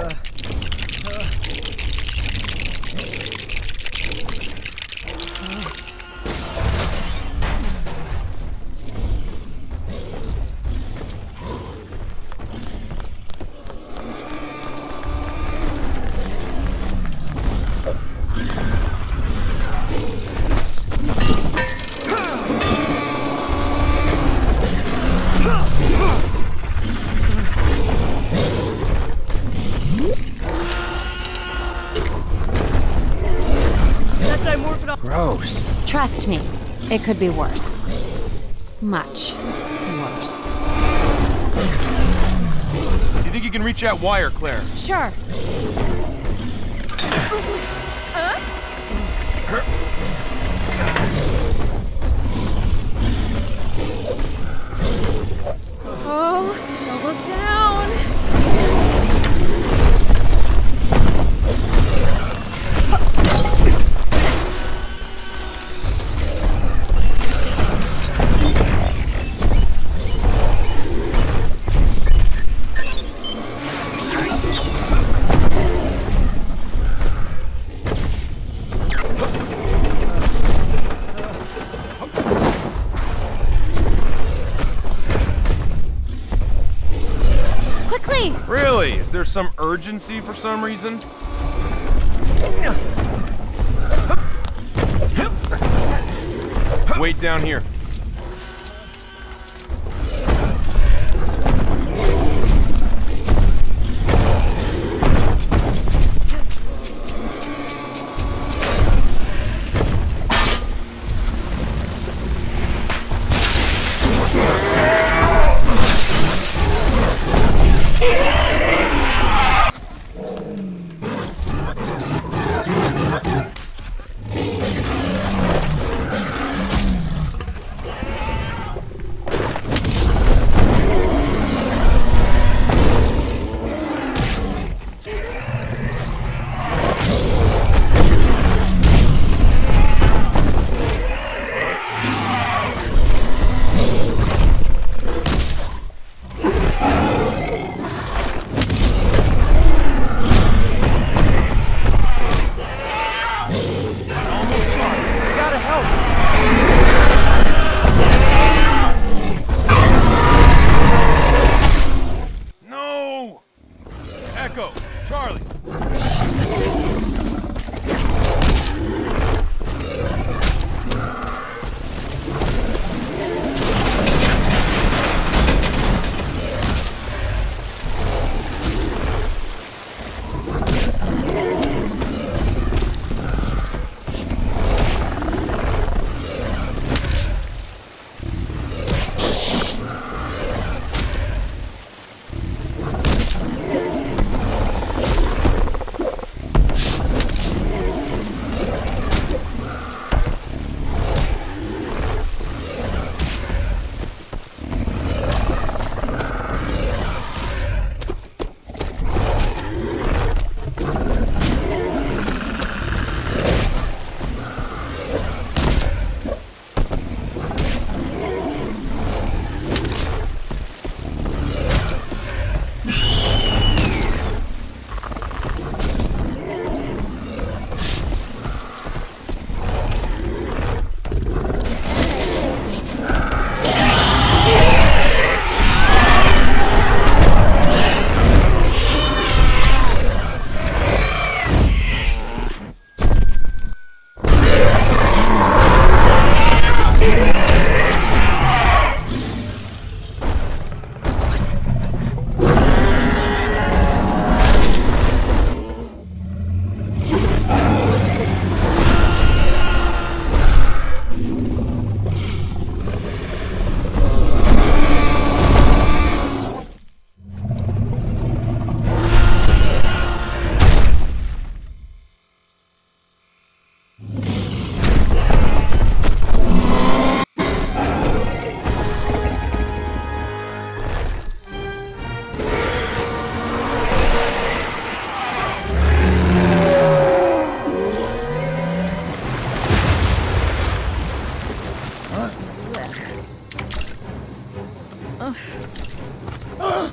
Gross. Trust me, it could be worse. Much worse. Do you think you can reach that wire, Claire? Sure. Really? Is there some urgency for some reason? Wait down here. Oh.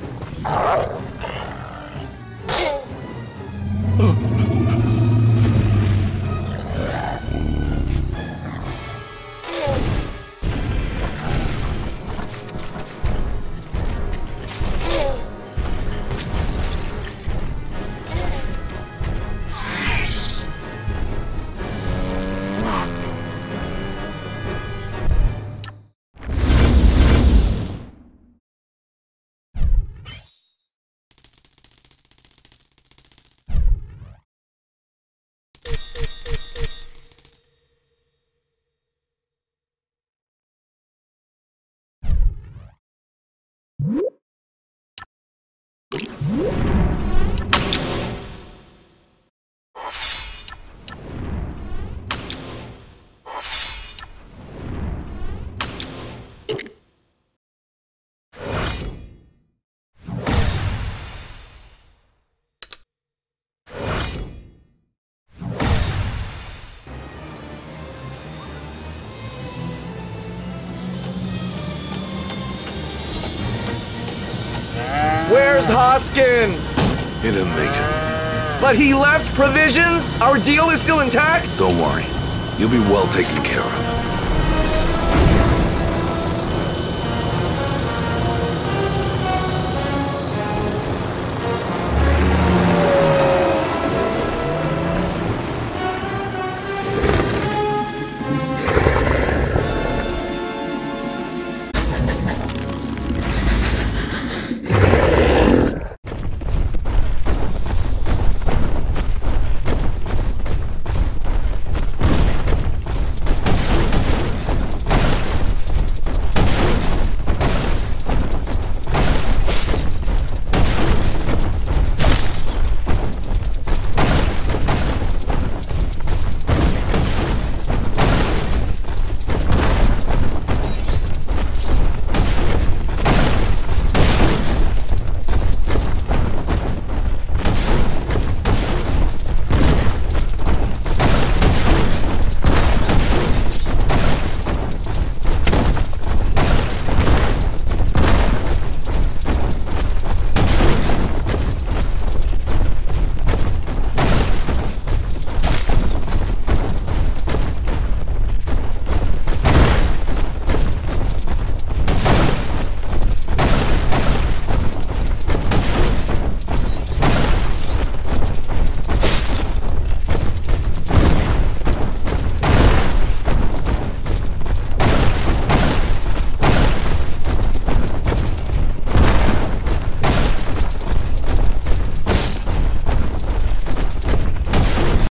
Where's Hoskins? He didn't make it. But he left provisions? Our deal is still intact? Don't worry. You'll be well taken care of.